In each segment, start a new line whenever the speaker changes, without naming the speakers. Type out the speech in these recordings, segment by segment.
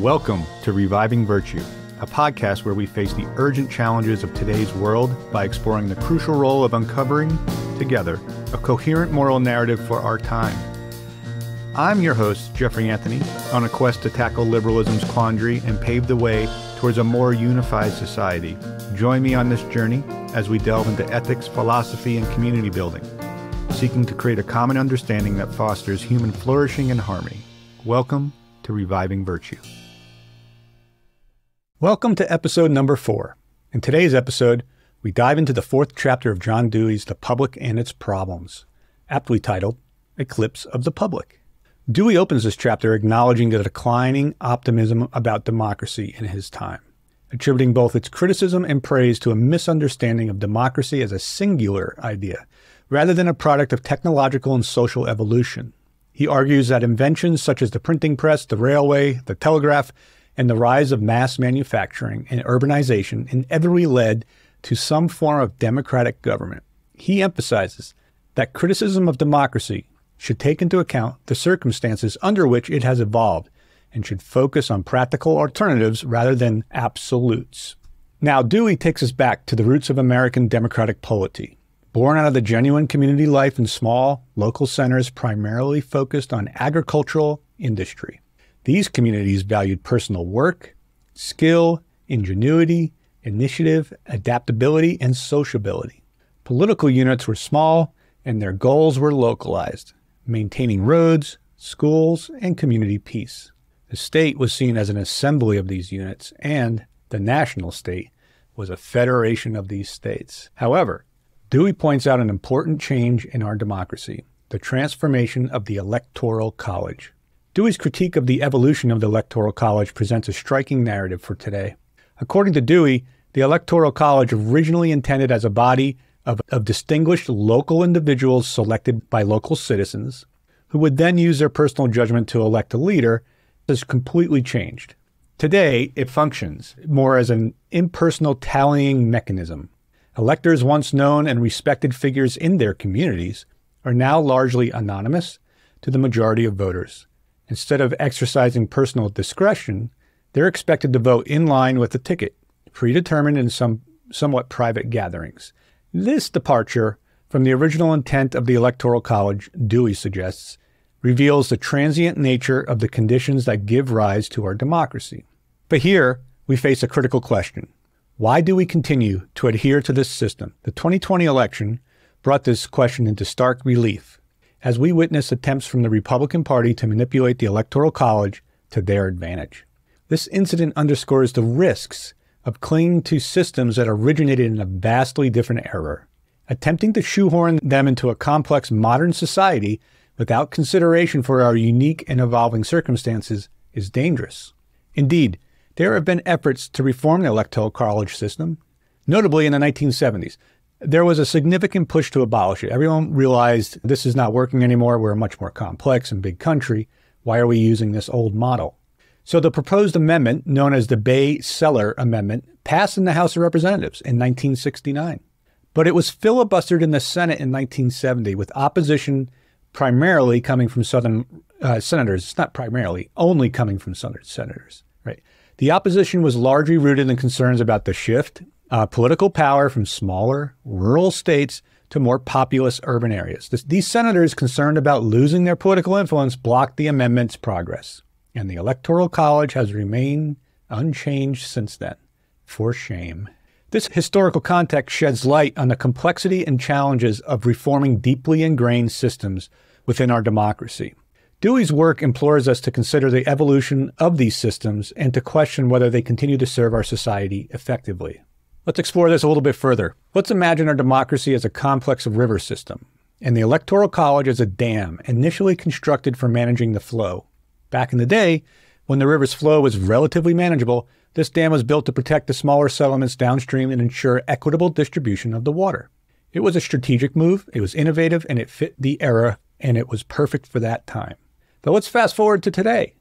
Welcome to Reviving Virtue, a podcast where we face the urgent challenges of today's world by exploring the crucial role of uncovering, together, a coherent moral narrative for our time. I'm your host, Jeffrey Anthony, on a quest to tackle liberalism's quandary and pave the way towards a more unified society. Join me on this journey as we delve into ethics, philosophy, and community building, seeking to create a common understanding that fosters human flourishing and harmony. Welcome to Reviving Virtue. Welcome to episode number four. In today's episode, we dive into the fourth chapter of John Dewey's The Public and Its Problems, aptly titled Eclipse of the Public. Dewey opens this chapter acknowledging the declining optimism about democracy in his time, attributing both its criticism and praise to a misunderstanding of democracy as a singular idea, rather than a product of technological and social evolution. He argues that inventions such as the printing press, the railway, the telegraph, and the rise of mass manufacturing and urbanization inevitably led to some form of democratic government. He emphasizes that criticism of democracy should take into account the circumstances under which it has evolved and should focus on practical alternatives rather than absolutes. Now, Dewey takes us back to the roots of American democratic polity. Born out of the genuine community life in small, local centers primarily focused on agricultural industry. These communities valued personal work, skill, ingenuity, initiative, adaptability, and sociability. Political units were small and their goals were localized, maintaining roads, schools, and community peace. The state was seen as an assembly of these units, and the national state was a federation of these states. However, Dewey points out an important change in our democracy the transformation of the Electoral College. Dewey's critique of the evolution of the Electoral College presents a striking narrative for today. According to Dewey, the Electoral College, originally intended as a body of, of distinguished local individuals selected by local citizens, who would then use their personal judgment to elect a leader, has completely changed. Today, it functions more as an impersonal tallying mechanism. Electors, once known and respected figures in their communities, are now largely anonymous to the majority of voters. Instead of exercising personal discretion, they're expected to vote in line with the ticket, predetermined in some somewhat private gatherings. This departure from the original intent of the Electoral College, Dewey suggests, reveals the transient nature of the conditions that give rise to our democracy. But here, we face a critical question. Why do we continue to adhere to this system? The 2020 election brought this question into stark relief as we witness attempts from the Republican Party to manipulate the Electoral College to their advantage. This incident underscores the risks of clinging to systems that originated in a vastly different era. Attempting to shoehorn them into a complex modern society without consideration for our unique and evolving circumstances is dangerous. Indeed, there have been efforts to reform the Electoral College system, notably in the 1970s, there was a significant push to abolish it. Everyone realized this is not working anymore. We're a much more complex and big country. Why are we using this old model? So the proposed amendment, known as the Bayh-Celler Amendment, passed in the House of Representatives in 1969. But it was filibustered in the Senate in 1970 with opposition primarily coming from Southern uh, senators. It's not primarily, only coming from Southern senators, right? The opposition was largely rooted in concerns about the shift uh, political power from smaller rural states to more populous urban areas. This, these senators concerned about losing their political influence blocked the amendment's progress, and the Electoral College has remained unchanged since then. For shame. This historical context sheds light on the complexity and challenges of reforming deeply ingrained systems within our democracy. Dewey's work implores us to consider the evolution of these systems and to question whether they continue to serve our society effectively. Let's explore this a little bit further. Let's imagine our democracy as a complex river system, and the Electoral College as a dam initially constructed for managing the flow. Back in the day, when the river's flow was relatively manageable, this dam was built to protect the smaller settlements downstream and ensure equitable distribution of the water. It was a strategic move, it was innovative, and it fit the era, and it was perfect for that time. But let's fast forward to today.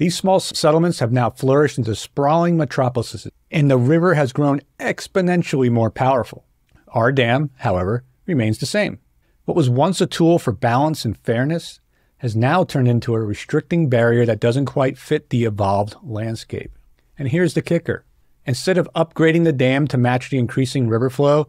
These small settlements have now flourished into sprawling metropolises, and the river has grown exponentially more powerful. Our dam, however, remains the same. What was once a tool for balance and fairness has now turned into a restricting barrier that doesn't quite fit the evolved landscape. And here's the kicker instead of upgrading the dam to match the increasing river flow,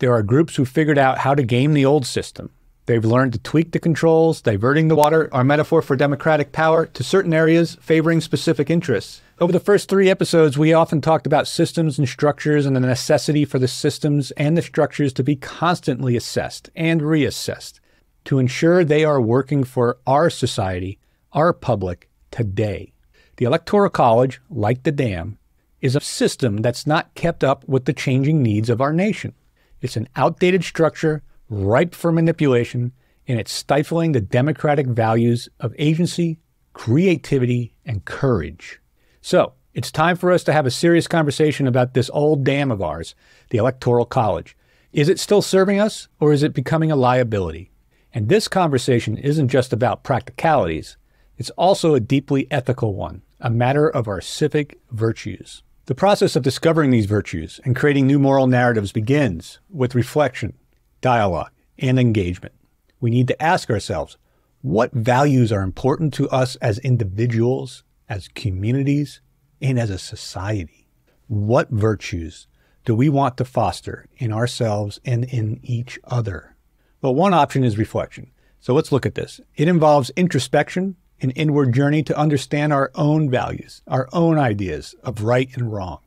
there are groups who figured out how to game the old system. They've learned to tweak the controls, diverting the water, our metaphor for democratic power, to certain areas, favoring specific interests. Over the first three episodes, we often talked about systems and structures and the necessity for the systems and the structures to be constantly assessed and reassessed to ensure they are working for our society, our public, today. The Electoral College, like the dam, is a system that's not kept up with the changing needs of our nation. It's an outdated structure ripe for manipulation, and it's stifling the democratic values of agency, creativity, and courage. So, it's time for us to have a serious conversation about this old dam of ours, the Electoral College. Is it still serving us, or is it becoming a liability? And this conversation isn't just about practicalities, it's also a deeply ethical one, a matter of our civic virtues. The process of discovering these virtues and creating new moral narratives begins with reflection, dialogue, and engagement. We need to ask ourselves what values are important to us as individuals, as communities, and as a society? What virtues do we want to foster in ourselves and in each other? Well, one option is reflection. So let's look at this. It involves introspection an inward journey to understand our own values, our own ideas of right and wrong,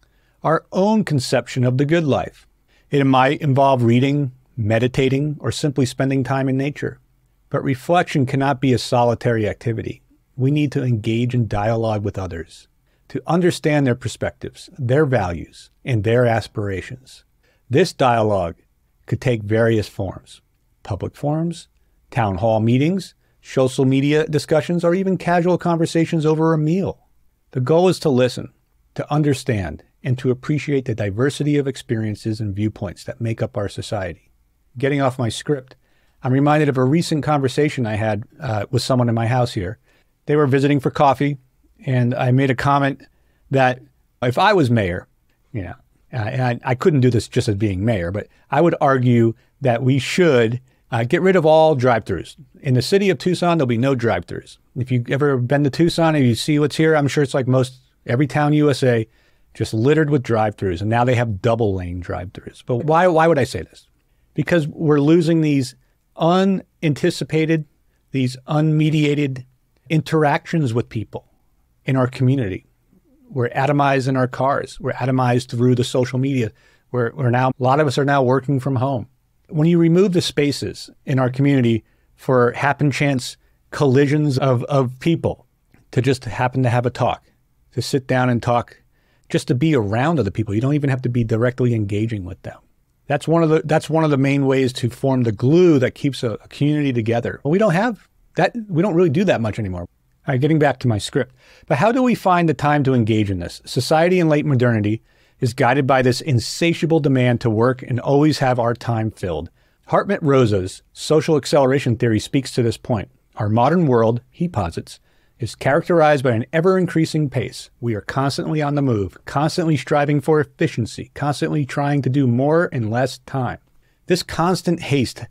our own conception of the good life. It might involve reading, meditating, or simply spending time in nature. But reflection cannot be a solitary activity. We need to engage in dialogue with others, to understand their perspectives, their values, and their aspirations. This dialogue could take various forms public forums, town hall meetings, social media discussions, or even casual conversations over a meal. The goal is to listen, to understand, and to appreciate the diversity of experiences and viewpoints that make up our society. Getting off my script, I'm reminded of a recent conversation I had uh, with someone in my house here. They were visiting for coffee, and I made a comment that if I was mayor, you know, uh, and I, I couldn't do this just as being mayor, but I would argue that we should uh, get rid of all drive-throughs. In the city of Tucson, there'll be no drive-throughs. If you've ever been to Tucson and you see what's here, I'm sure it's like most every town USA, just littered with drive-throughs, and now they have double-lane drive-throughs. But why? Why would I say this? Because we're losing these unanticipated, these unmediated interactions with people in our community. We're atomized in our cars. We're atomized through the social media. We're, we're now a lot of us are now working from home when you remove the spaces in our community for happen chance collisions of, of people to just happen to have a talk, to sit down and talk, just to be around other people. You don't even have to be directly engaging with them. That's one of the that's one of the main ways to form the glue that keeps a, a community together. Well, we don't have that. We don't really do that much anymore. All right, getting back to my script. But how do we find the time to engage in this? Society in late modernity is guided by this insatiable demand to work and always have our time filled. Hartmut Rosa's social acceleration theory speaks to this point. Our modern world, he posits, is characterized by an ever increasing pace. We are constantly on the move, constantly striving for efficiency, constantly trying to do more in less time. This constant haste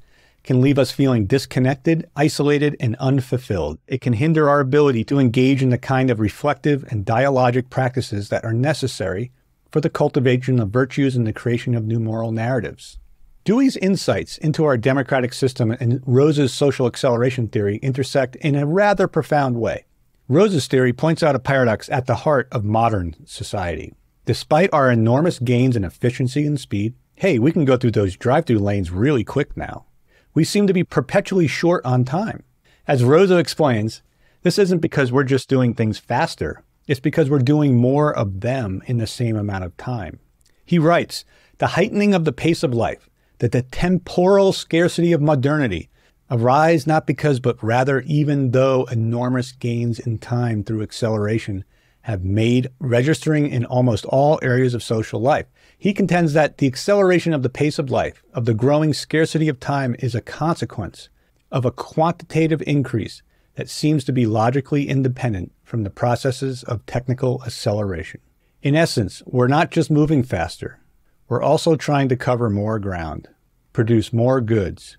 can leave us feeling disconnected, isolated, and unfulfilled. It can hinder our ability to engage in the kind of reflective and dialogic practices that are necessary for the cultivation of virtues and the creation of new moral narratives. Dewey's insights into our democratic system and Rosa's social acceleration theory intersect in a rather profound way. Rosa's theory points out a paradox at the heart of modern society. Despite our enormous gains in efficiency and speed, hey, we can go through those drive through lanes really quick now. We seem to be perpetually short on time. As Rosa explains, this isn't because we're just doing things faster, it's because we're doing more of them in the same amount of time. He writes The heightening of the pace of life, that the temporal scarcity of modernity arise not because, but rather even though enormous gains in time through acceleration have made registering in almost all areas of social life. He contends that the acceleration of the pace of life, of the growing scarcity of time, is a consequence of a quantitative increase that seems to be logically independent from the processes of technical acceleration. In essence, we're not just moving faster, we're also trying to cover more ground, produce more goods,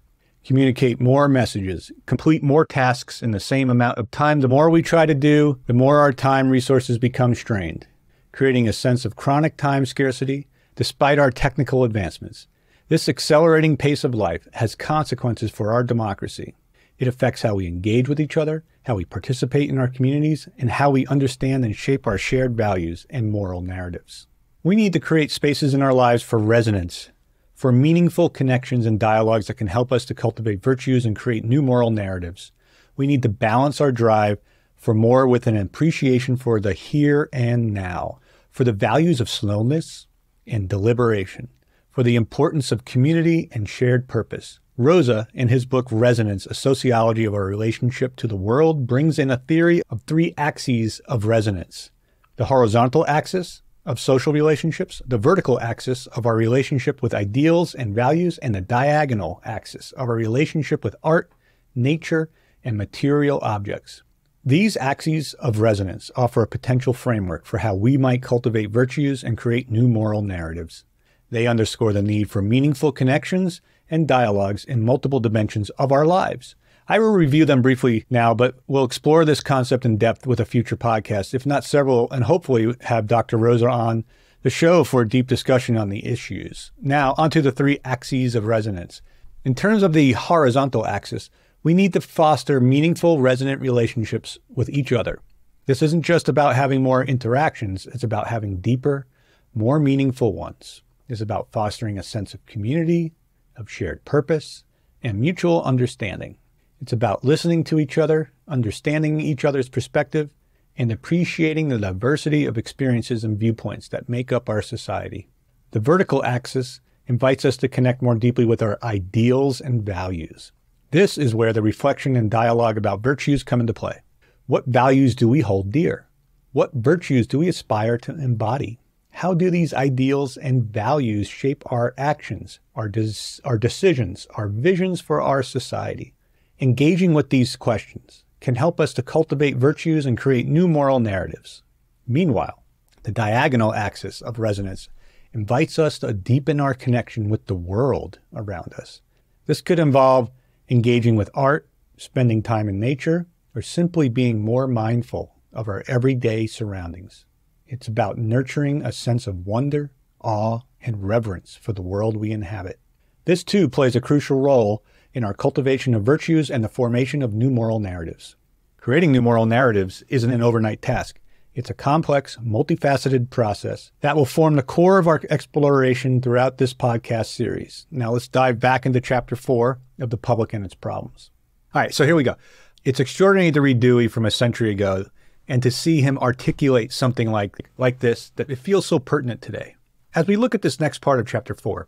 communicate more messages, complete more tasks in the same amount of time. The more we try to do, the more our time resources become strained, creating a sense of chronic time scarcity despite our technical advancements. This accelerating pace of life has consequences for our democracy. It affects how we engage with each other, how we participate in our communities, and how we understand and shape our shared values and moral narratives. We need to create spaces in our lives for resonance, for meaningful connections and dialogues that can help us to cultivate virtues and create new moral narratives. We need to balance our drive for more with an appreciation for the here and now, for the values of slowness and deliberation, for the importance of community and shared purpose. Rosa, in his book Resonance, A Sociology of Our Relationship to the World, brings in a theory of three axes of resonance the horizontal axis, of social relationships, the vertical axis of our relationship with ideals and values, and the diagonal axis of our relationship with art, nature, and material objects. These axes of resonance offer a potential framework for how we might cultivate virtues and create new moral narratives. They underscore the need for meaningful connections and dialogues in multiple dimensions of our lives I will review them briefly now, but we'll explore this concept in depth with a future podcast, if not several, and hopefully have Dr. Rosa on the show for a deep discussion on the issues. Now, onto the three axes of resonance. In terms of the horizontal axis, we need to foster meaningful resonant relationships with each other. This isn't just about having more interactions, it's about having deeper, more meaningful ones. It's about fostering a sense of community, of shared purpose, and mutual understanding. It's about listening to each other, understanding each other's perspective, and appreciating the diversity of experiences and viewpoints that make up our society. The vertical axis invites us to connect more deeply with our ideals and values. This is where the reflection and dialogue about virtues come into play. What values do we hold dear? What virtues do we aspire to embody? How do these ideals and values shape our actions, our, des- our decisions, our visions for our society? Engaging with these questions can help us to cultivate virtues and create new moral narratives. Meanwhile, the diagonal axis of resonance invites us to deepen our connection with the world around us. This could involve engaging with art, spending time in nature, or simply being more mindful of our everyday surroundings. It's about nurturing a sense of wonder, awe, and reverence for the world we inhabit. This too plays a crucial role in our cultivation of virtues and the formation of new moral narratives. Creating new moral narratives isn't an overnight task. It's a complex, multifaceted process that will form the core of our exploration throughout this podcast series. Now let's dive back into chapter four of The Public and Its Problems. All right, so here we go. It's extraordinary to read Dewey from a century ago and to see him articulate something like, like this that it feels so pertinent today. As we look at this next part of chapter four,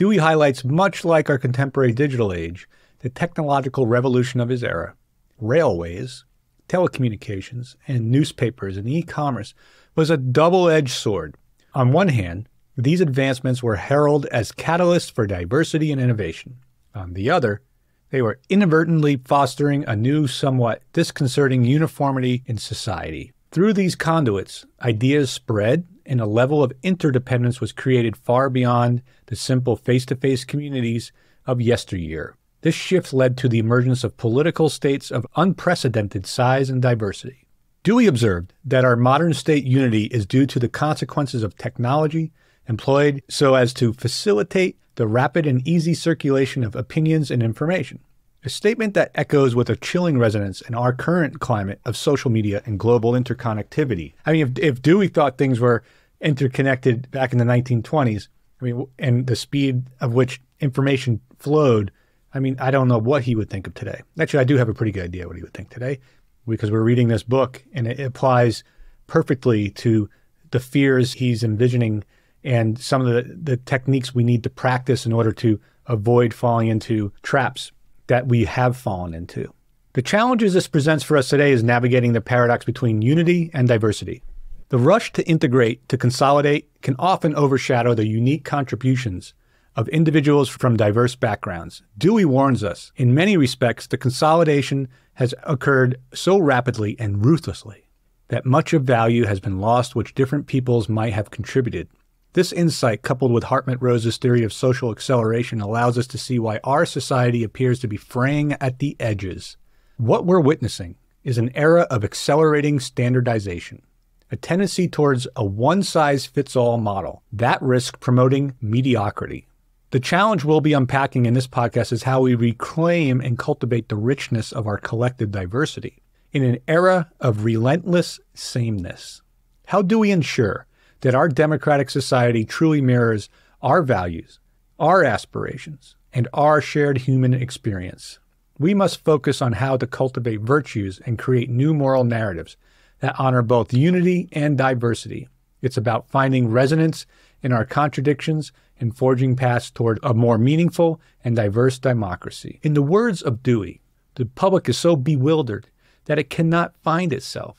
Dewey highlights, much like our contemporary digital age, the technological revolution of his era. Railways, telecommunications, and newspapers and e commerce was a double edged sword. On one hand, these advancements were heralded as catalysts for diversity and innovation. On the other, they were inadvertently fostering a new, somewhat disconcerting uniformity in society. Through these conduits, ideas spread and a level of interdependence was created far beyond the simple face to face communities of yesteryear. This shift led to the emergence of political states of unprecedented size and diversity. Dewey observed that our modern state unity is due to the consequences of technology employed so as to facilitate the rapid and easy circulation of opinions and information. A statement that echoes with a chilling resonance in our current climate of social media and global interconnectivity. I mean, if, if Dewey thought things were interconnected back in the 1920s. I mean, and the speed of which information flowed. I mean, I don't know what he would think of today. Actually, I do have a pretty good idea what he would think today because we're reading this book and it applies perfectly to the fears he's envisioning and some of the, the techniques we need to practice in order to avoid falling into traps that we have fallen into. The challenges this presents for us today is navigating the paradox between unity and diversity. The rush to integrate, to consolidate, can often overshadow the unique contributions of individuals from diverse backgrounds. Dewey warns us in many respects, the consolidation has occurred so rapidly and ruthlessly that much of value has been lost which different peoples might have contributed. This insight, coupled with Hartmut Rosa's theory of social acceleration, allows us to see why our society appears to be fraying at the edges. What we're witnessing is an era of accelerating standardization, a tendency towards a one size fits all model that risks promoting mediocrity. The challenge we'll be unpacking in this podcast is how we reclaim and cultivate the richness of our collective diversity in an era of relentless sameness. How do we ensure that our democratic society truly mirrors our values, our aspirations, and our shared human experience. We must focus on how to cultivate virtues and create new moral narratives that honor both unity and diversity. It's about finding resonance in our contradictions and forging paths toward a more meaningful and diverse democracy. In the words of Dewey, the public is so bewildered that it cannot find itself.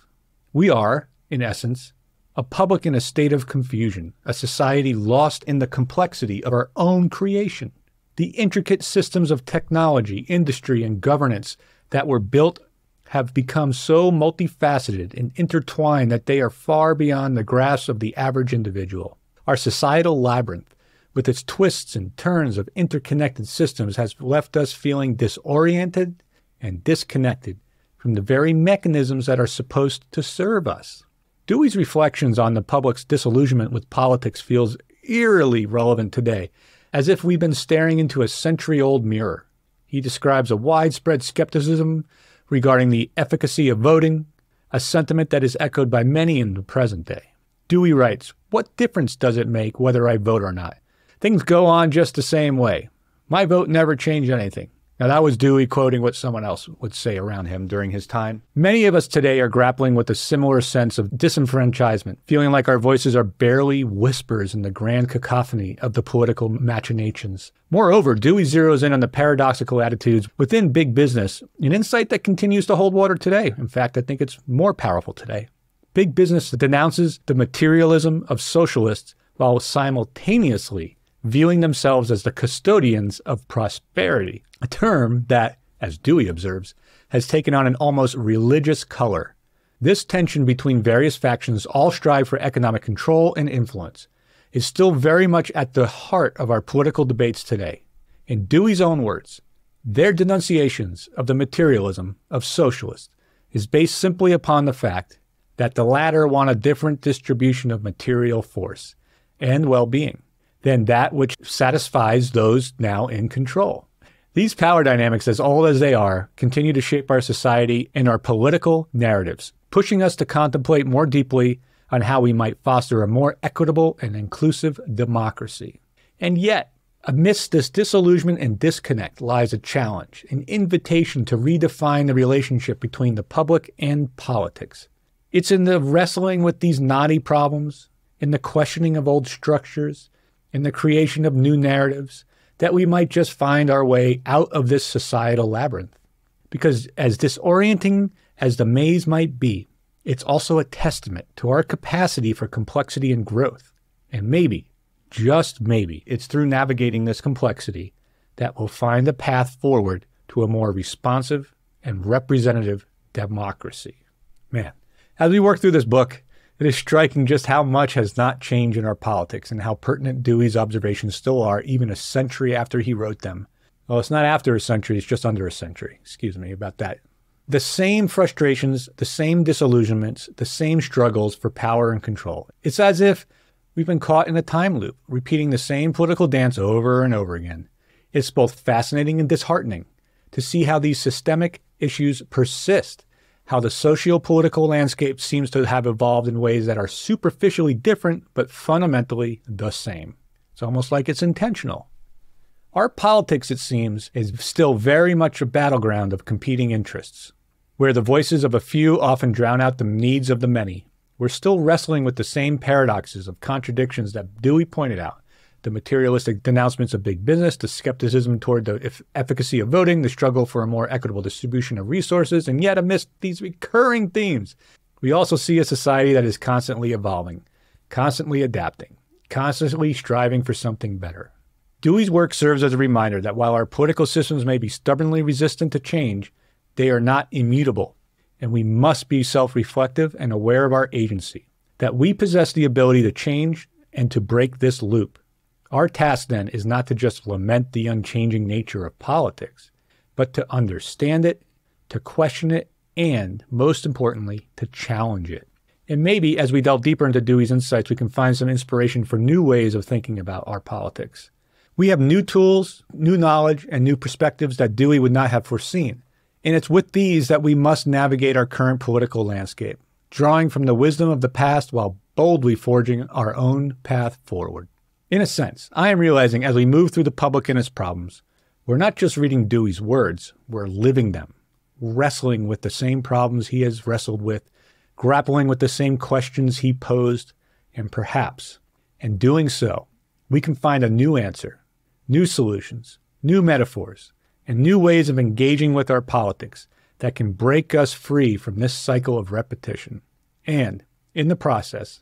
We are, in essence, a public in a state of confusion, a society lost in the complexity of our own creation. The intricate systems of technology, industry, and governance that were built have become so multifaceted and intertwined that they are far beyond the grasp of the average individual. Our societal labyrinth, with its twists and turns of interconnected systems, has left us feeling disoriented and disconnected from the very mechanisms that are supposed to serve us. Dewey's reflections on the public's disillusionment with politics feels eerily relevant today, as if we've been staring into a century old mirror. He describes a widespread skepticism regarding the efficacy of voting, a sentiment that is echoed by many in the present day. Dewey writes, What difference does it make whether I vote or not? Things go on just the same way. My vote never changed anything. Now, that was Dewey quoting what someone else would say around him during his time. Many of us today are grappling with a similar sense of disenfranchisement, feeling like our voices are barely whispers in the grand cacophony of the political machinations. Moreover, Dewey zeroes in on the paradoxical attitudes within big business, an insight that continues to hold water today. In fact, I think it's more powerful today. Big business denounces the materialism of socialists while simultaneously viewing themselves as the custodians of prosperity, a term that, as Dewey observes, has taken on an almost religious color. This tension between various factions, all strive for economic control and influence, is still very much at the heart of our political debates today. In Dewey's own words, their denunciations of the materialism of socialists is based simply upon the fact that the latter want a different distribution of material force and well being than that which satisfies those now in control. These power dynamics, as old as they are, continue to shape our society and our political narratives, pushing us to contemplate more deeply on how we might foster a more equitable and inclusive democracy. And yet, amidst this disillusionment and disconnect lies a challenge, an invitation to redefine the relationship between the public and politics. It's in the wrestling with these knotty problems, in the questioning of old structures, in the creation of new narratives, that we might just find our way out of this societal labyrinth. Because as disorienting as the maze might be, it's also a testament to our capacity for complexity and growth. And maybe, just maybe, it's through navigating this complexity that we'll find the path forward to a more responsive and representative democracy. Man, as we work through this book, it is striking just how much has not changed in our politics and how pertinent Dewey's observations still are even a century after he wrote them. Well, it's not after a century, it's just under a century. Excuse me about that. The same frustrations, the same disillusionments, the same struggles for power and control. It's as if we've been caught in a time loop, repeating the same political dance over and over again. It's both fascinating and disheartening to see how these systemic issues persist how the socio-political landscape seems to have evolved in ways that are superficially different but fundamentally the same. It's almost like it's intentional. Our politics, it seems, is still very much a battleground of competing interests, where the voices of a few often drown out the needs of the many. We're still wrestling with the same paradoxes of contradictions that Dewey pointed out the materialistic denouncements of big business, the skepticism toward the efficacy of voting, the struggle for a more equitable distribution of resources, and yet amidst these recurring themes, we also see a society that is constantly evolving, constantly adapting, constantly striving for something better. Dewey's work serves as a reminder that while our political systems may be stubbornly resistant to change, they are not immutable, and we must be self reflective and aware of our agency, that we possess the ability to change and to break this loop. Our task then is not to just lament the unchanging nature of politics, but to understand it, to question it, and, most importantly, to challenge it. And maybe as we delve deeper into Dewey's insights, we can find some inspiration for new ways of thinking about our politics. We have new tools, new knowledge, and new perspectives that Dewey would not have foreseen. And it's with these that we must navigate our current political landscape, drawing from the wisdom of the past while boldly forging our own path forward. In a sense, I am realizing as we move through the public and its problems, we're not just reading Dewey's words, we're living them, wrestling with the same problems he has wrestled with, grappling with the same questions he posed, and perhaps, in doing so, we can find a new answer, new solutions, new metaphors, and new ways of engaging with our politics that can break us free from this cycle of repetition. And, in the process,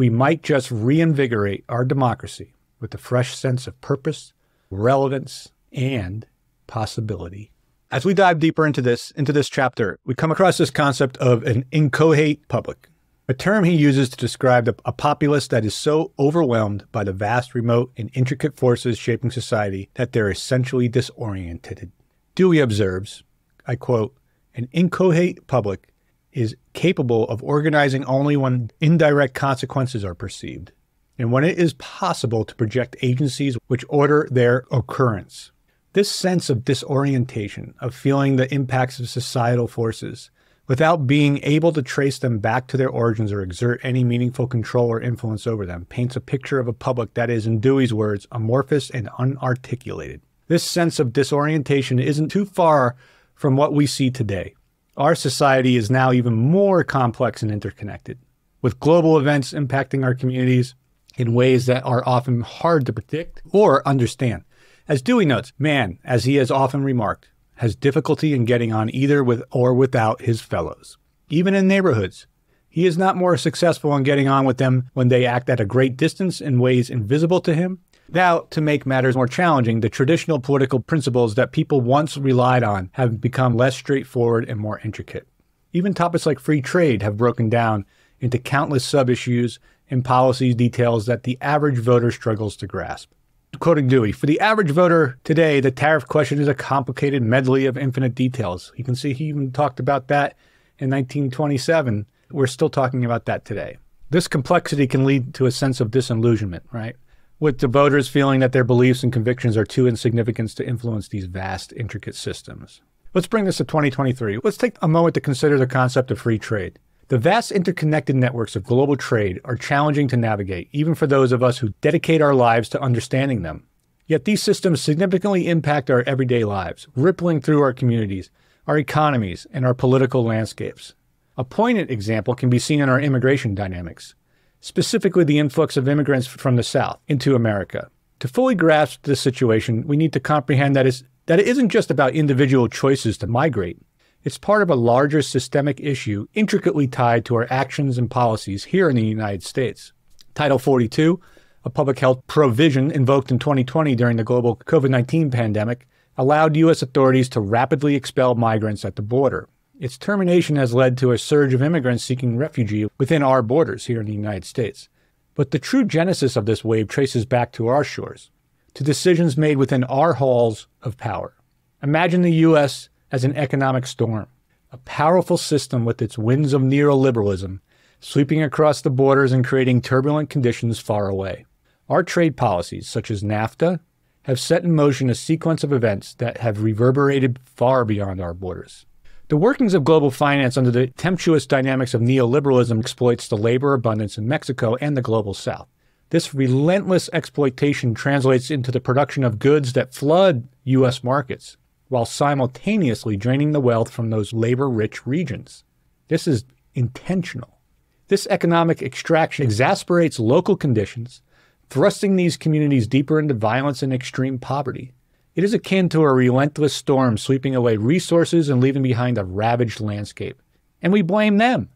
we might just reinvigorate our democracy with a fresh sense of purpose, relevance, and possibility. As we dive deeper into this, into this chapter, we come across this concept of an inchoate public, a term he uses to describe a populace that is so overwhelmed by the vast, remote, and intricate forces shaping society that they're essentially disoriented. Dewey observes, I quote, an inchoate public is capable of organizing only when indirect consequences are perceived, and when it is possible to project agencies which order their occurrence. This sense of disorientation, of feeling the impacts of societal forces, without being able to trace them back to their origins or exert any meaningful control or influence over them, paints a picture of a public that is, in Dewey's words, amorphous and unarticulated. This sense of disorientation isn't too far from what we see today. Our society is now even more complex and interconnected, with global events impacting our communities in ways that are often hard to predict or understand. As Dewey notes, man, as he has often remarked, has difficulty in getting on either with or without his fellows. Even in neighborhoods, he is not more successful in getting on with them when they act at a great distance in ways invisible to him. Now, to make matters more challenging, the traditional political principles that people once relied on have become less straightforward and more intricate. Even topics like free trade have broken down into countless sub issues and policy details that the average voter struggles to grasp quoting Dewey, for the average voter today, the tariff question is a complicated medley of infinite details. You can see he even talked about that in 1927. We're still talking about that today. This complexity can lead to a sense of disillusionment, right? With the voters feeling that their beliefs and convictions are too insignificant to influence these vast, intricate systems. Let's bring this to 2023. Let's take a moment to consider the concept of free trade. The vast interconnected networks of global trade are challenging to navigate, even for those of us who dedicate our lives to understanding them. Yet these systems significantly impact our everyday lives, rippling through our communities, our economies, and our political landscapes. A poignant example can be seen in our immigration dynamics, specifically the influx of immigrants from the South into America. To fully grasp this situation, we need to comprehend that, that it isn't just about individual choices to migrate, it's part of a larger systemic issue intricately tied to our actions and policies here in the United States. Title 42, a public health provision invoked in 2020 during the global COVID 19 pandemic, allowed U.S. authorities to rapidly expel migrants at the border. Its termination has led to a surge of immigrants seeking refuge within our borders here in the United States. But the true genesis of this wave traces back to our shores, to decisions made within our halls of power. Imagine the U.S as an economic storm, a powerful system with its winds of neoliberalism sweeping across the borders and creating turbulent conditions far away. Our trade policies, such as NAFTA, have set in motion a sequence of events that have reverberated far beyond our borders. The workings of global finance under the tempestuous dynamics of neoliberalism exploits the labor abundance in Mexico and the global south. This relentless exploitation translates into the production of goods that flood U.S. markets, while simultaneously draining the wealth from those labor rich regions. This is intentional. This economic extraction exasperates local conditions, thrusting these communities deeper into violence and extreme poverty. It is akin to a relentless storm sweeping away resources and leaving behind a ravaged landscape. And we blame them.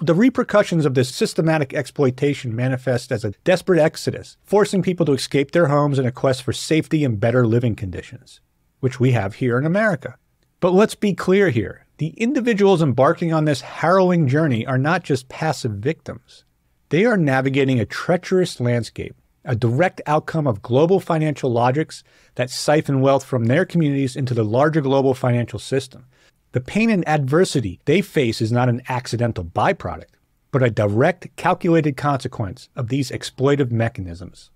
The repercussions of this systematic exploitation manifest as a desperate exodus, forcing people to escape their homes in a quest for safety and better living conditions which we have here in America. But let's be clear here the individuals embarking on this harrowing journey are not just passive victims. They are navigating a treacherous landscape, a direct outcome of global financial logics that siphon wealth from their communities into the larger global financial system. The pain and adversity they face is not an accidental byproduct, but a direct, calculated consequence of these exploitive mechanisms.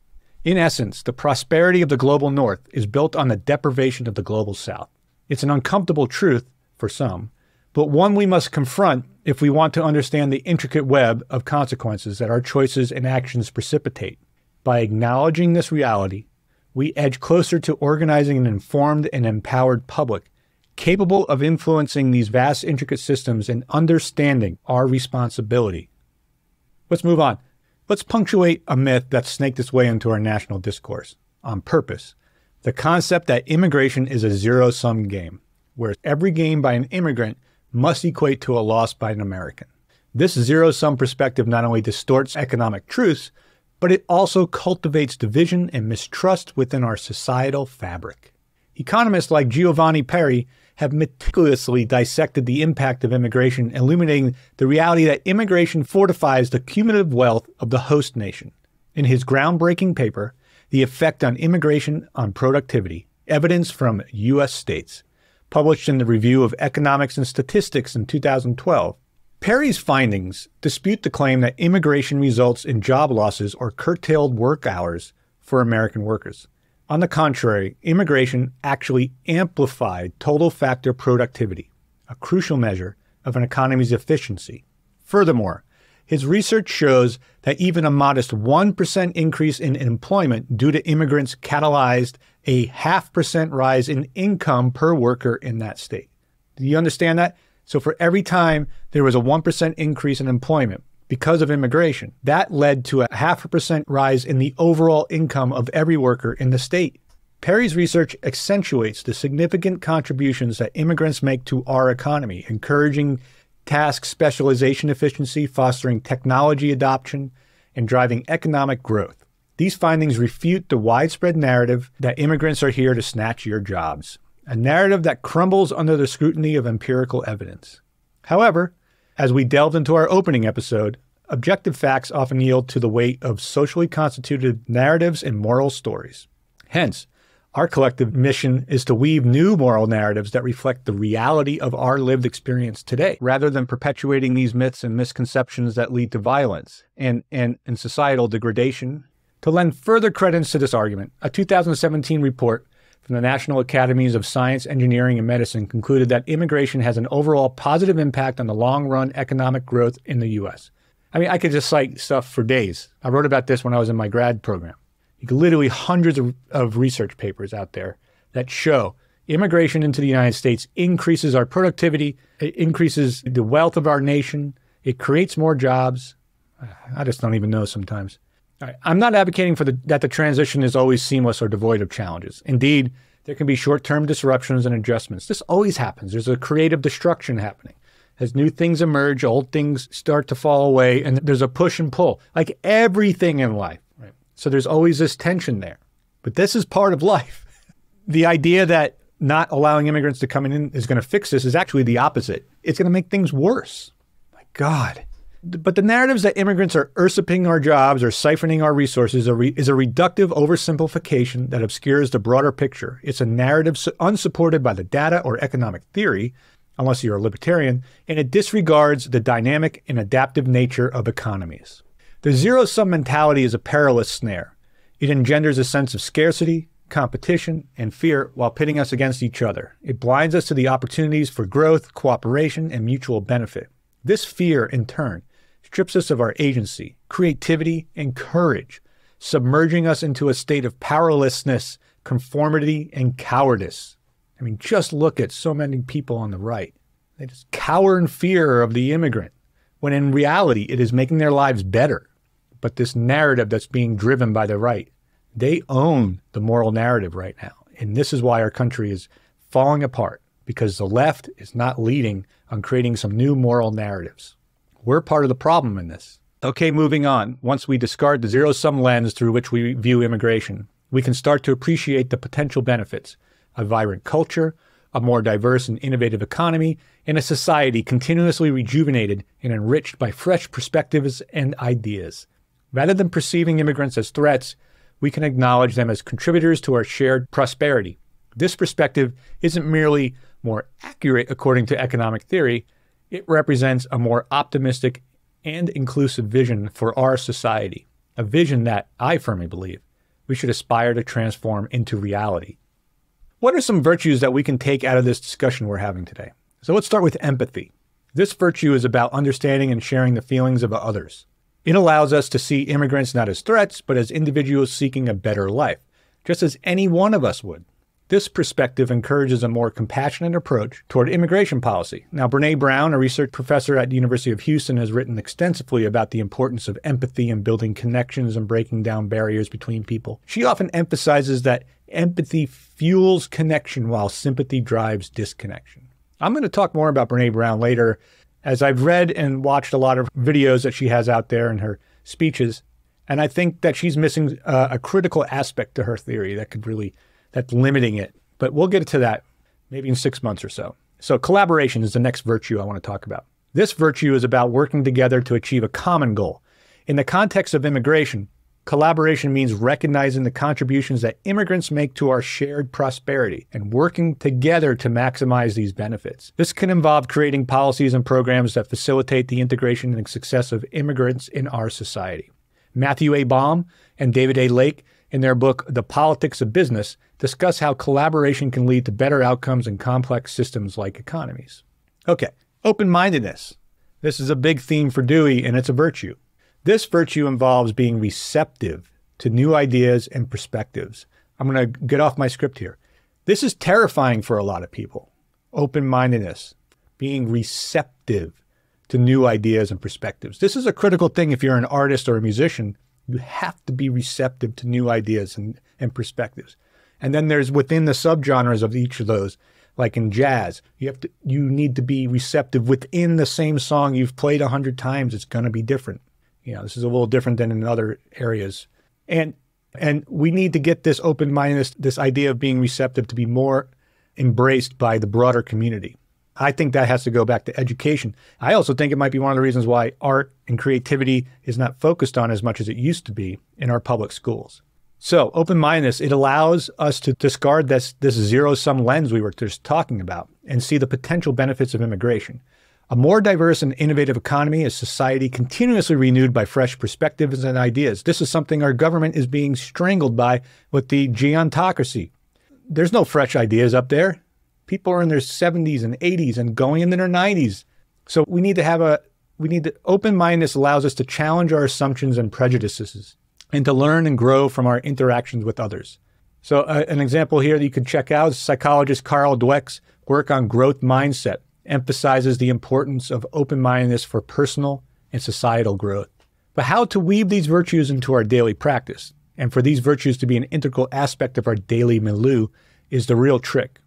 In essence, the prosperity of the global north is built on the deprivation of the global south. It's an uncomfortable truth for some, but one we must confront if we want to understand the intricate web of consequences that our choices and actions precipitate. By acknowledging this reality, we edge closer to organizing an informed and empowered public capable of influencing these vast, intricate systems and understanding our responsibility. Let's move on. Let's punctuate a myth that snaked its way into our national discourse on purpose the concept that immigration is a zero sum game, where every gain by an immigrant must equate to a loss by an American. This zero sum perspective not only distorts economic truths, but it also cultivates division and mistrust within our societal fabric. Economists like Giovanni Peri have meticulously dissected the impact of immigration, illuminating the reality that immigration fortifies the cumulative wealth of the host nation. In his groundbreaking paper, The Effect on Immigration on Productivity Evidence from U.S. States, published in the Review of Economics and Statistics in 2012, Peri's findings dispute the claim that immigration results in job losses or curtailed work hours for American workers. On the contrary, immigration actually amplified total factor productivity, a crucial measure of an economy's efficiency. Furthermore, his research shows that even a modest 1% increase in employment due to immigrants catalyzed a half percent rise in income per worker in that state. Do you understand that? So, for every time there was a 1% increase in employment, because of immigration. That led to a half a percent rise in the overall income of every worker in the state. Peri's research accentuates the significant contributions that immigrants make to our economy, encouraging task specialization efficiency, fostering technology adoption, and driving economic growth. These findings refute the widespread narrative that immigrants are here to snatch your jobs, a narrative that crumbles under the scrutiny of empirical evidence. However, as we delved into our opening episode, objective facts often yield to the weight of socially constituted narratives and moral stories. Hence, our collective mission is to weave new moral narratives that reflect the reality of our lived experience today, rather than perpetuating these myths and misconceptions that lead to violence and, and, and societal degradation. To lend further credence to this argument, a 2017 report from the National Academies of Science, Engineering, and Medicine concluded that immigration has an overall positive impact on the long run economic growth in the U.S. I mean, I could just cite stuff for days. I wrote about this when I was in my grad program. You could literally hundreds of, of research papers out there that show immigration into the United States increases our productivity, it increases the wealth of our nation, it creates more jobs. I just don't even know sometimes. Right. I'm not advocating for the, that the transition is always seamless or devoid of challenges. Indeed, there can be short-term disruptions and adjustments. This always happens. There's a creative destruction happening. As new things emerge, old things start to fall away, and there's a push and pull, like everything in life. Right. So there's always this tension there. But this is part of life. the idea that not allowing immigrants to come in is going to fix this is actually the opposite. It's going to make things worse. My God. But the narratives that immigrants are usurping our jobs or siphoning our resources are is a reductive oversimplification that obscures the broader picture. It's a narrative unsupported by the data or economic theory, unless you're a libertarian, and it disregards the dynamic and adaptive nature of economies. The zero sum mentality is a perilous snare. It engenders a sense of scarcity, competition, and fear while pitting us against each other. It blinds us to the opportunities for growth, cooperation, and mutual benefit. This fear, in turn, strips us of our agency, creativity, and courage, submerging us into a state of powerlessness, conformity, and cowardice. I mean, just look at so many people on the right. They just cower in fear of the immigrant, when in reality, it is making their lives better. But this narrative that's being driven by the right, they own the moral narrative right now. And this is why our country is falling apart because the left is not leading on creating some new moral narratives. We're part of the problem in this. Okay, moving on. Once we discard the zero sum lens through which we view immigration, we can start to appreciate the potential benefits a vibrant culture, a more diverse and innovative economy, and a society continuously rejuvenated and enriched by fresh perspectives and ideas. Rather than perceiving immigrants as threats, we can acknowledge them as contributors to our shared prosperity. This perspective isn't merely more accurate according to economic theory, it represents a more optimistic and inclusive vision for our society, a vision that I firmly believe we should aspire to transform into reality. What are some virtues that we can take out of this discussion we're having today? So let's start with empathy. This virtue is about understanding and sharing the feelings of others. It allows us to see immigrants not as threats, but as individuals seeking a better life, just as any one of us would. This perspective encourages a more compassionate approach toward immigration policy. Now, Brene Brown, a research professor at the University of Houston, has written extensively about the importance of empathy and building connections and breaking down barriers between people. She often emphasizes that empathy fuels connection while sympathy drives disconnection. I'm going to talk more about Brene Brown later as I've read and watched a lot of videos that she has out there and her speeches. And I think that she's missing uh, a critical aspect to her theory that could really that's limiting it. But we'll get to that maybe in six months or so. So, collaboration is the next virtue I want to talk about. This virtue is about working together to achieve a common goal. In the context of immigration, collaboration means recognizing the contributions that immigrants make to our shared prosperity and working together to maximize these benefits. This can involve creating policies and programs that facilitate the integration and success of immigrants in our society. Matthew A. Baum and David A. Lake in their book, The Politics of Business, discuss how collaboration can lead to better outcomes in complex systems like economies. Okay, open mindedness. This is a big theme for Dewey, and it's a virtue. This virtue involves being receptive to new ideas and perspectives. I'm going to get off my script here. This is terrifying for a lot of people. Open mindedness, being receptive to new ideas and perspectives. This is a critical thing if you're an artist or a musician you have to be receptive to new ideas and, and perspectives. And then there's within the subgenres of each of those, like in jazz, you have to you need to be receptive within the same song you've played a hundred times. It's going to be different. You know, this is a little different than in other areas. And and we need to get this open mindedness, this idea of being receptive to be more embraced by the broader community. I think that has to go back to education. I also think it might be one of the reasons why art and creativity is not focused on as much as it used to be in our public schools. So, open mindedness, it allows us to discard this, this zero sum lens we were just talking about and see the potential benefits of immigration. A more diverse and innovative economy is society continuously renewed by fresh perspectives and ideas. This is something our government is being strangled by with the gerontocracy. There's no fresh ideas up there. People are in their 70s and 80s and going into their 90s. So we need to have a we need to open mindedness allows us to challenge our assumptions and prejudices and to learn and grow from our interactions with others. So uh, an example here that you could check out is psychologist Carol Dweck's work on growth mindset emphasizes the importance of open-mindedness for personal and societal growth. But how to weave these virtues into our daily practice and for these virtues to be an integral aspect of our daily milieu is the real trick.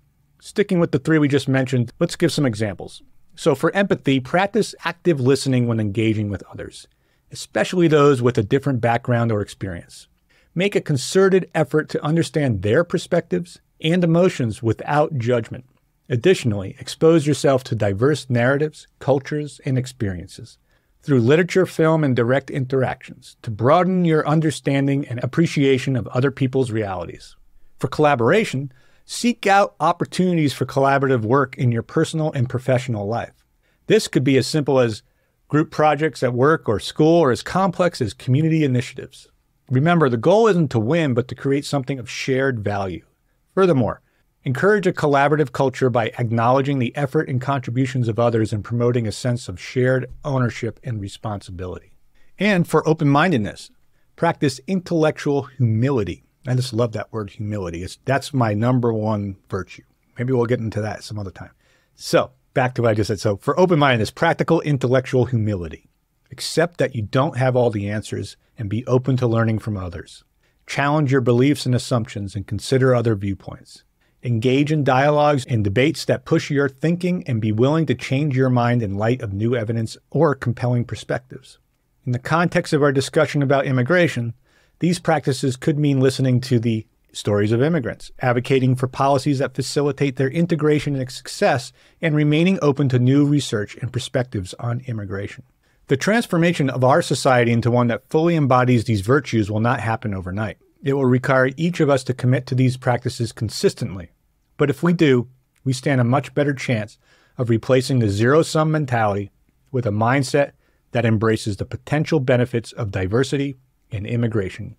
Sticking with the three we just mentioned, let's give some examples. So, for empathy, practice active listening when engaging with others, especially those with a different background or experience. Make a concerted effort to understand their perspectives and emotions without judgment. Additionally, expose yourself to diverse narratives, cultures, and experiences through literature, film, and direct interactions to broaden your understanding and appreciation of other people's realities. For collaboration, Seek out opportunities for collaborative work in your personal and professional life. This could be as simple as group projects at work or school, or as complex as community initiatives. Remember, the goal isn't to win, but to create something of shared value. Furthermore, encourage a collaborative culture by acknowledging the effort and contributions of others and promoting a sense of shared ownership and responsibility. And for open mindedness, practice intellectual humility. I just love that word humility. It's, that's my number one virtue. Maybe we'll get into that some other time. So, back to what I just said. So, for open mindedness, practical intellectual humility. Accept that you don't have all the answers and be open to learning from others. Challenge your beliefs and assumptions and consider other viewpoints. Engage in dialogues and debates that push your thinking and be willing to change your mind in light of new evidence or compelling perspectives. In the context of our discussion about immigration, these practices could mean listening to the stories of immigrants, advocating for policies that facilitate their integration and success, and remaining open to new research and perspectives on immigration. The transformation of our society into one that fully embodies these virtues will not happen overnight. It will require each of us to commit to these practices consistently. But if we do, we stand a much better chance of replacing the zero sum mentality with a mindset that embraces the potential benefits of diversity and immigration.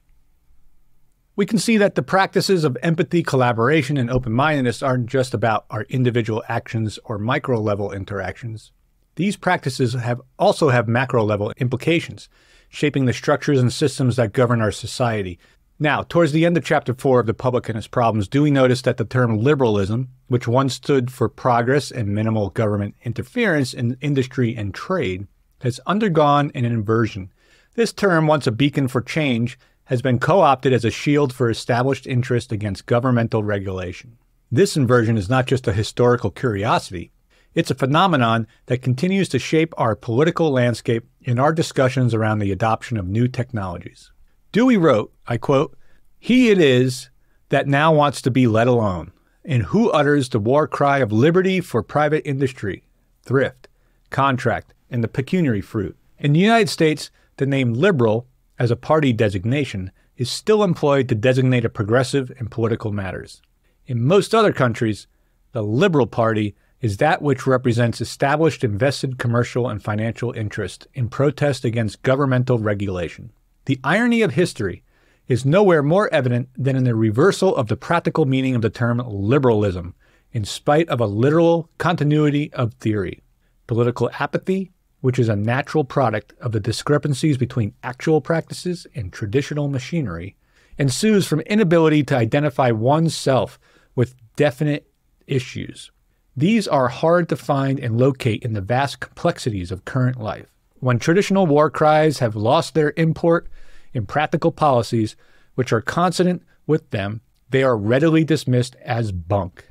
We can see that the practices of empathy, collaboration, and open mindedness aren't just about our individual actions or micro level interactions. These practices have also have macro level implications, shaping the structures and systems that govern our society. Now, towards the end of chapter 4 of The Public and Its Problems, Dewey notice that the term liberalism, which once stood for progress and minimal government interference in industry and trade, has undergone an inversion. This term, once a beacon for change, has been co opted as a shield for established interest against governmental regulation. This inversion is not just a historical curiosity, it's a phenomenon that continues to shape our political landscape in our discussions around the adoption of new technologies. Dewey wrote, I quote, He it is that now wants to be let alone, and who utters the war cry of liberty for private industry, thrift, contract, and the pecuniary fruit. In the United States, the name liberal as a party designation is still employed to designate a progressive in political matters. In most other countries, the Liberal Party is that which represents established invested commercial and financial interest in protest against governmental regulation. The irony of history is nowhere more evident than in the reversal of the practical meaning of the term liberalism, in spite of a literal continuity of theory. Political apathy, which is a natural product of the discrepancies between actual practices and traditional machinery, ensues from inability to identify oneself with definite issues. These are hard to find and locate in the vast complexities of current life. When traditional war cries have lost their import in practical policies which are consonant with them, they are readily dismissed as bunk.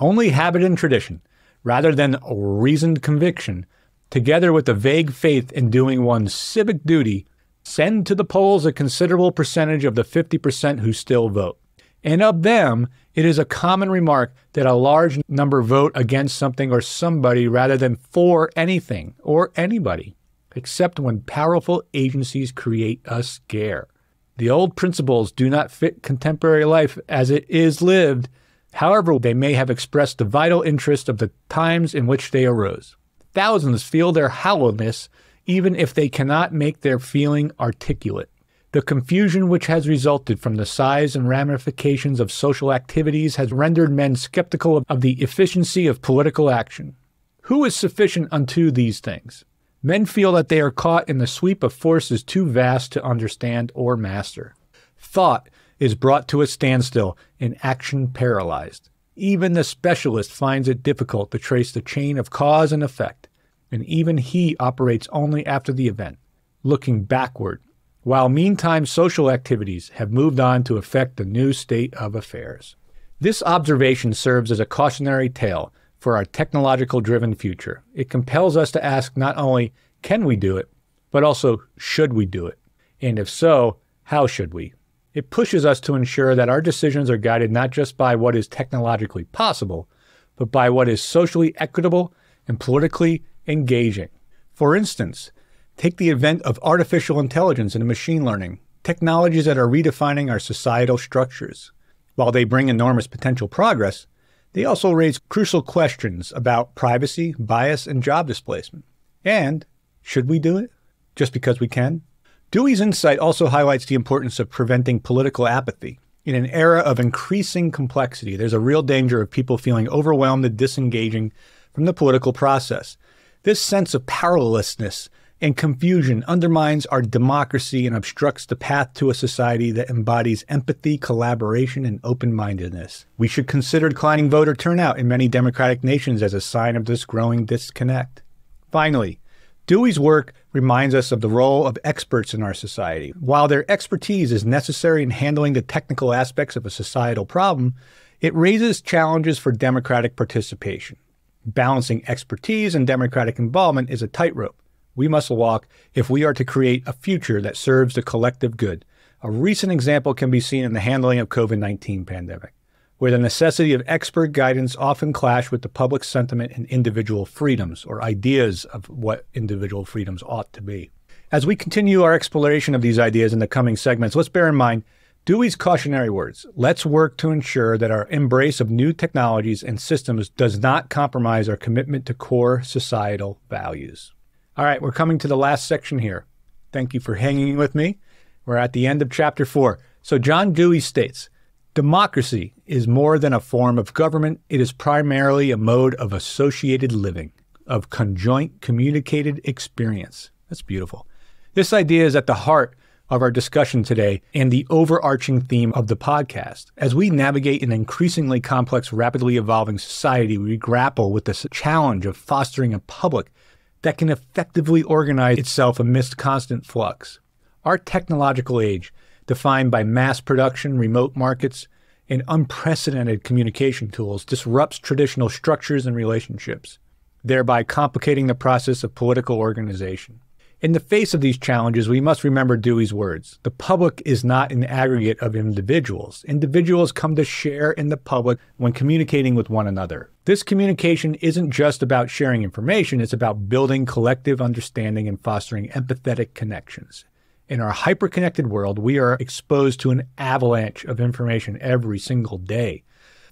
Only habit and tradition, rather than reasoned conviction, together with a vague faith in doing one's civic duty, send to the polls a considerable percentage of the 50% who still vote. And of them, it is a common remark that a large number vote against something or somebody rather than for anything or anybody, except when powerful agencies create a scare. The old principles do not fit contemporary life as it is lived, however, they may have expressed the vital interest of the times in which they arose. Thousands feel their hollowness even if they cannot make their feeling articulate. The confusion which has resulted from the size and ramifications of social activities has rendered men skeptical of the efficiency of political action. Who is sufficient unto these things? Men feel that they are caught in the sweep of forces too vast to understand or master. Thought is brought to a standstill and action paralyzed. Even the specialist finds it difficult to trace the chain of cause and effect, and even he operates only after the event, looking backward, while meantime social activities have moved on to affect the new state of affairs. This observation serves as a cautionary tale for our technological driven future. It compels us to ask not only can we do it, but also should we do it? And if so, how should we? It pushes us to ensure that our decisions are guided not just by what is technologically possible, but by what is socially equitable and politically engaging. For instance, take the event of artificial intelligence and machine learning, technologies that are redefining our societal structures. While they bring enormous potential progress, they also raise crucial questions about privacy, bias, and job displacement. And should we do it just because we can? Dewey's insight also highlights the importance of preventing political apathy. In an era of increasing complexity, there's a real danger of people feeling overwhelmed and disengaging from the political process. This sense of powerlessness and confusion undermines our democracy and obstructs the path to a society that embodies empathy, collaboration, and open mindedness. We should consider declining voter turnout in many democratic nations as a sign of this growing disconnect. Finally, Dewey's work reminds us of the role of experts in our society. While their expertise is necessary in handling the technical aspects of a societal problem, it raises challenges for democratic participation. Balancing expertise and democratic involvement is a tightrope we must walk if we are to create a future that serves the collective good, A recent example can be seen in the handling of COVID-19 pandemic, where the necessity of expert guidance often clash with the public sentiment and individual freedoms or ideas of what individual freedoms ought to be. As we continue our exploration of these ideas in the coming segments, let's bear in mind Dewey's cautionary words. Let's work to ensure that our embrace of new technologies and systems does not compromise our commitment to core societal values. All right, we're coming to the last section here. Thank you for hanging with me. We're at the end of chapter four. So, John Dewey states Democracy is more than a form of government, it is primarily a mode of associated living, of conjoint communicated experience. That's beautiful. This idea is at the heart of our discussion today and the overarching theme of the podcast. As we navigate an increasingly complex, rapidly evolving society, we grapple with the challenge of fostering a public that can effectively organize itself amidst constant flux. Our technological age, defined by mass production, remote markets, and unprecedented communication tools, disrupts traditional structures and relationships, thereby complicating the process of political organization. In the face of these challenges, we must remember Dewey's words. The public is not an aggregate of individuals. Individuals come to share in the public when communicating with one another. This communication isn't just about sharing information, it's about building collective understanding and fostering empathetic connections. In our hyperconnected world, we are exposed to an avalanche of information every single day.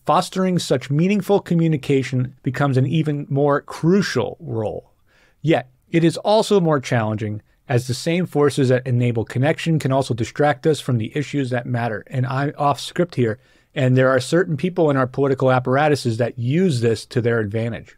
Fostering such meaningful communication becomes an even more crucial role. Yet, it is also more challenging as the same forces that enable connection can also distract us from the issues that matter. And I'm off script here. And there are certain people in our political apparatuses that use this to their advantage.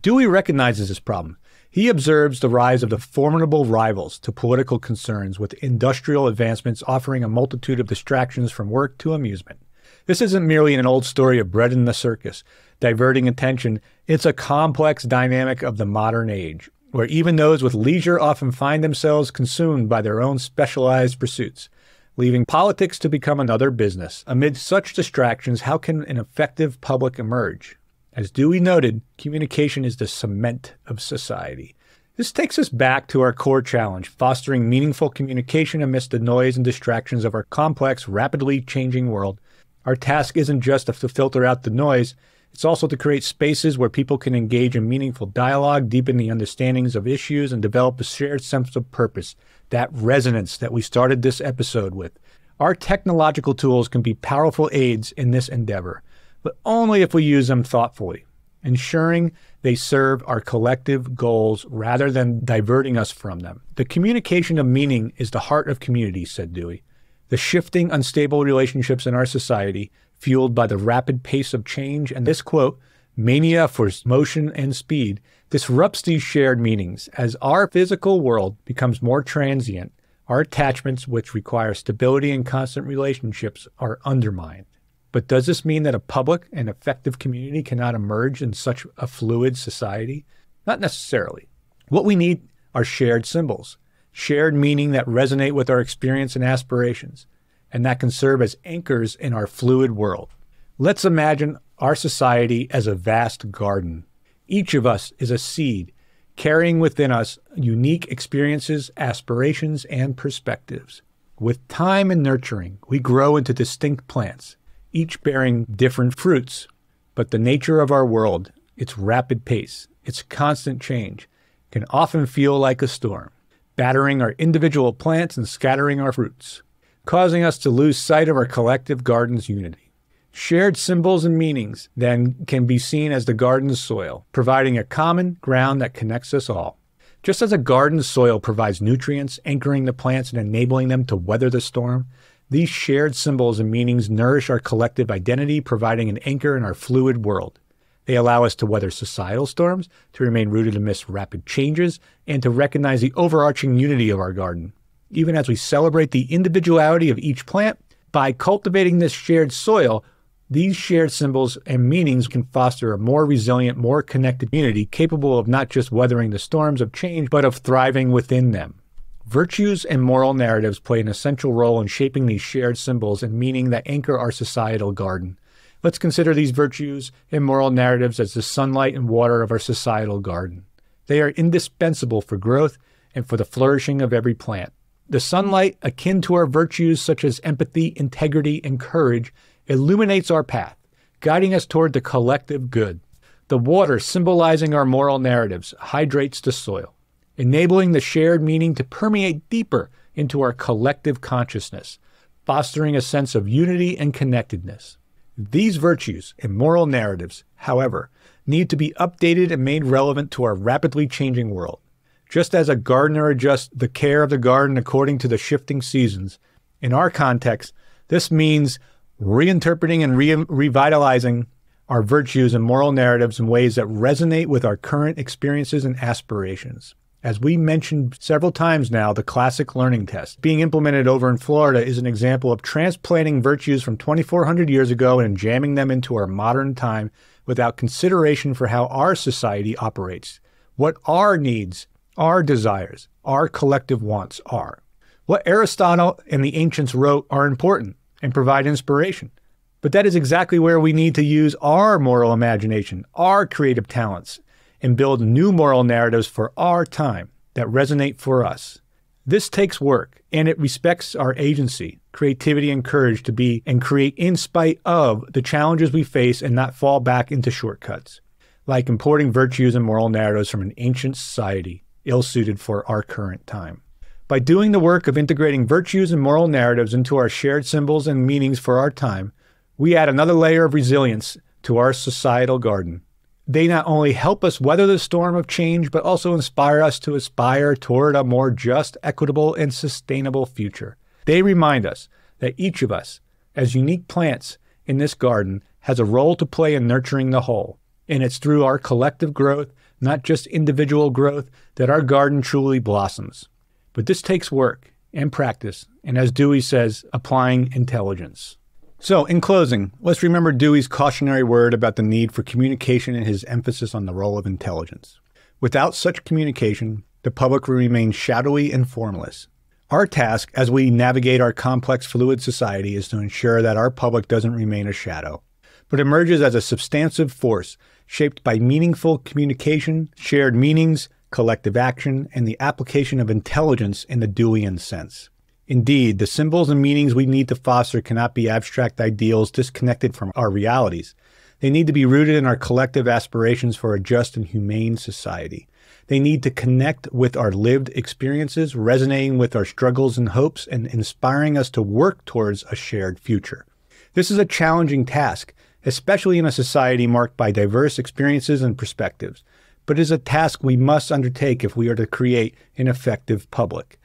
Dewey recognizes this problem. He observes the rise of the formidable rivals to political concerns with industrial advancements offering a multitude of distractions from work to amusement. This isn't merely an old story of bread in the circus, diverting attention. It's a complex dynamic of the modern age, where even those with leisure often find themselves consumed by their own specialized pursuits, leaving politics to become another business. Amid such distractions, how can an effective public emerge? As Dewey noted, communication is the cement of society. This takes us back to our core challenge, fostering meaningful communication amidst the noise and distractions of our complex, rapidly changing world. Our task isn't just to filter out the noise, it's also to create spaces where people can engage in meaningful dialogue, deepen the understandings of issues, and develop a shared sense of purpose, that resonance that we started this episode with. Our technological tools can be powerful aids in this endeavor, but only if we use them thoughtfully, ensuring they serve our collective goals rather than diverting us from them. The communication of meaning is the heart of community, said Dewey. The shifting, unstable relationships in our society fueled by the rapid pace of change. And this quote, mania for motion and speed, disrupts these shared meanings. As our physical world becomes more transient, our attachments, which require stability and constant relationships, are undermined. But does this mean that a public and effective community cannot emerge in such a fluid society? Not necessarily. What we need are shared symbols, shared meaning that resonate with our experience and aspirations and that can serve as anchors in our fluid world. Let's imagine our society as a vast garden. Each of us is a seed carrying within us unique experiences, aspirations, and perspectives. With time and nurturing, we grow into distinct plants, each bearing different fruits. But the nature of our world, its rapid pace, its constant change, can often feel like a storm, battering our individual plants and scattering our fruits causing us to lose sight of our collective garden's unity. Shared symbols and meanings then can be seen as the garden's soil, providing a common ground that connects us all. Just as a garden's soil provides nutrients, anchoring the plants and enabling them to weather the storm, these shared symbols and meanings nourish our collective identity, providing an anchor in our fluid world. They allow us to weather societal storms, to remain rooted amidst rapid changes, and to recognize the overarching unity of our garden even as we celebrate the individuality of each plant, by cultivating this shared soil, these shared symbols and meanings can foster a more resilient, more connected community capable of not just weathering the storms of change, but of thriving within them. Virtues and moral narratives play an essential role in shaping these shared symbols and meaning that anchor our societal garden. Let's consider these virtues and moral narratives as the sunlight and water of our societal garden. They are indispensable for growth and for the flourishing of every plant. The sunlight, akin to our virtues such as empathy, integrity, and courage, illuminates our path, guiding us toward the collective good. The water, symbolizing our moral narratives, hydrates the soil, enabling the shared meaning to permeate deeper into our collective consciousness, fostering a sense of unity and connectedness. These virtues and moral narratives, however, need to be updated and made relevant to our rapidly changing world. Just as a gardener adjusts the care of the garden according to the shifting seasons, in our context, this means reinterpreting and re- revitalizing our virtues and moral narratives in ways that resonate with our current experiences and aspirations. As we mentioned several times now, the classic learning test being implemented over in Florida is an example of transplanting virtues from 2,400 years ago and jamming them into our modern time without consideration for how our society operates, what our needs, our desires, our collective wants are. What Aristotle and the ancients wrote are important and provide inspiration. But that is exactly where we need to use our moral imagination, our creative talents, and build new moral narratives for our time that resonate for us. This takes work and it respects our agency, creativity, and courage to be and create in spite of the challenges we face and not fall back into shortcuts, like importing virtues and moral narratives from an ancient society ill suited for our current time. By doing the work of integrating virtues and moral narratives into our shared symbols and meanings for our time, we add another layer of resilience to our societal garden they not only help us weather the storm of change, but also inspire us to aspire toward a more just, equitable, and sustainable future. They remind us that each of us, as unique plants in this garden, has a role to play in nurturing the whole. And it's through our collective growth, not just individual growth, that our garden truly blossoms. But this takes work and practice, and as Dewey says, applying intelligence. So, in closing, let's remember Dewey's cautionary word about the need for communication and his emphasis on the role of intelligence. Without such communication, the public will remain shadowy and formless. Our task as we navigate our complex, fluid society is to ensure that our public doesn't remain a shadow, but emerges as a substantive force shaped by meaningful communication, shared meanings, collective action, and the application of intelligence in the Deweyan sense. Indeed, the symbols and meanings we need to foster cannot be abstract ideals disconnected from our realities. They need to be rooted in our collective aspirations for a just and humane society. They need to connect with our lived experiences, resonating with our struggles and hopes, and inspiring us to work towards a shared future. This is a challenging task, especially in a society marked by diverse experiences and perspectives, but is a task we must undertake if we are to create an effective public.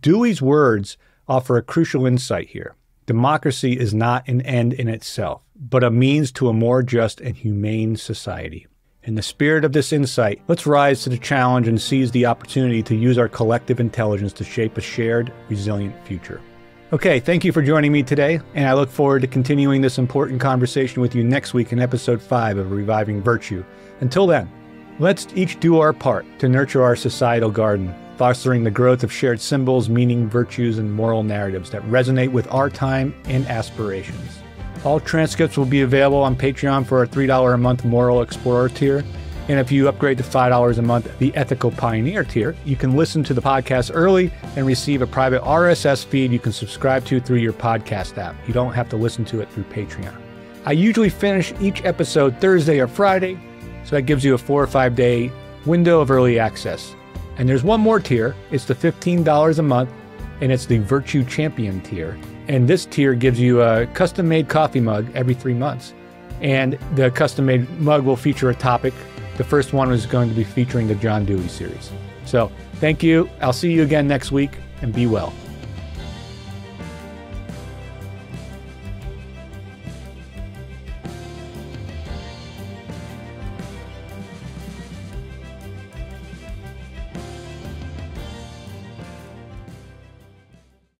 Dewey's words offer a crucial insight here. Democracy is not an end in itself, but a means to a more just and humane society. In the spirit of this insight, let's rise to the challenge and seize the opportunity to use our collective intelligence to shape a shared, resilient future. Okay, thank you for joining me today, and I look forward to continuing this important conversation with you next week in episode 5 of Reviving Virtue. Until then, let's each do our part to nurture our societal garden fostering the growth of shared symbols, meaning, virtues, and moral narratives that resonate with our time and aspirations. All transcripts will be available on Patreon for our $3 a month Moral Explorer tier. And if you upgrade to $5 a month, the Ethical Pioneer tier, you can listen to the podcast early and receive a private RSS feed you can subscribe to through your podcast app. You don't have to listen to it through Patreon. I usually finish each episode Thursday or Friday, so that gives you a four or five day window of early access. And there's one more tier. It's the $15 a month, and it's the Virtue Champion tier. And this tier gives you a custom made coffee mug every three months. And the custom made mug will feature a topic. The first one is going to be featuring the John Dewey series. So thank you. I'll see you again next week and be well.